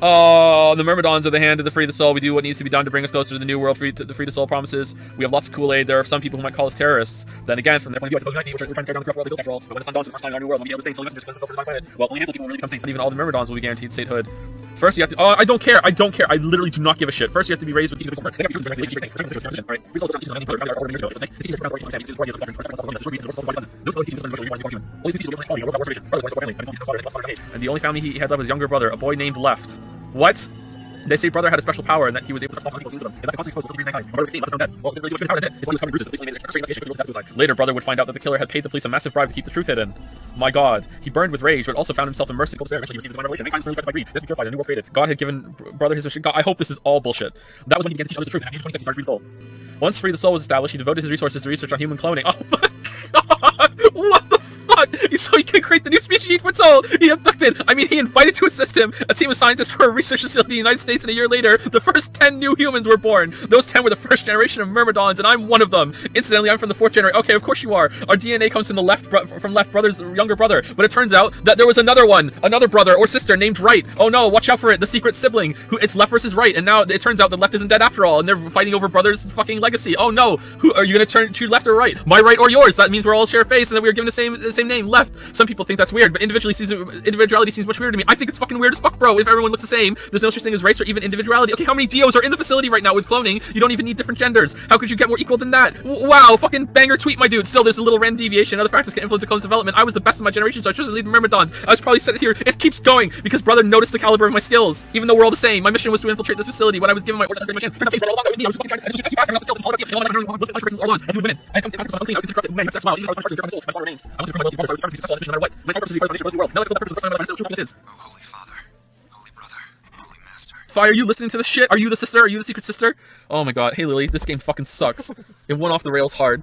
Oh, the Myrmidons are the hand of the free the soul. We do what needs to be done to bring us closer to the new world. Free to, the free the soul promises. We have lots of Kool Aid. There are some people who might call us terrorists. Then again, from their point of view, I suppose we might be. We're, trying to tear down the corrupt world they built after all. But when the sun dawns for the first time in our new world, when we have the saints, only messengers cleanse the filth of divine planet. Well, only a handful of people will really become saints. Not even all the Myrmidons will be guaranteed statehood. First, you have to. Oh, I don't care. I don't care. I literally do not give a shit. First, you have to be raised with. And the only family he had left was younger brother, a boy named Left. What? They say brother had a special power and that he was able to. Later, brother would find out that the killer had paid the police a massive bribe to keep the truth hidden. My God, he burned with rage, but also found himself immersed in cold despair. Eventually, he received divine revelation. Mankind was by greed. This be purified, a new world created. God had given brother his mission. God, I hope this is all bullshit. That was when he began to teach others the truth. And at age 26, he started to the soul. Once free the soul was established, he devoted his resources to research on human cloning. Oh my God! What So he can create the new species for soul. He abducted. I mean, he invited to assist him a team of scientists for a research facility in the United States, and a year later, the first ten new humans were born. Those ten were the first generation of Myrmidons, and I'm one of them. Incidentally, I'm from the fourth generation. Okay, of course you are. Our DNA comes from the left from left brother's younger brother, but it turns out that there was another one, another brother or sister named Right. Oh no, watch out for it. The secret sibling who it's left versus right, and now it turns out the left isn't dead after all, and they're fighting over brother's fucking legacy. Oh no, who are you gonna turn to left or right? My right or yours? That means we're all share face, and that we are given the same the same name, left. Some people think that's weird, but individually seems individuality seems much weirder to me. I think it's fucking weird as fuck, bro. If everyone looks the same, there's no such thing as race or even individuality. Okay, how many Dios are in the facility right now with cloning? You don't even need different genders. How could you get more equal than that? W wow, fucking banger tweet, my dude. Still, there's a little random deviation. Other factors can influence the clone's development. I was the best of my generation, so I chose to lead the Myrmidons. I was probably set here. It keeps going because brother noticed the caliber of my skills. Even though we're all the same, my mission was to infiltrate this facility. When I was given my orders, I was chance. I was fucking trying. I was just trying to steal. All about the. All about our laws. As we women, I come to unclean. I was corrupted. Man, that's wild. Even though I was trying to my soul, my soul remained. I was to bring my loyalty. I was trying to be successful no matter what. My purpose is to be part of the world. Now that I feel that purpose for the first time in my life, I true is. Oh, Holy Father, Holy Brother, Holy Master. Fire, are you listening to this shit? Are you the sister? Are you the secret sister? Oh my god. Hey Lily, this game fucking sucks. it went off the rails hard.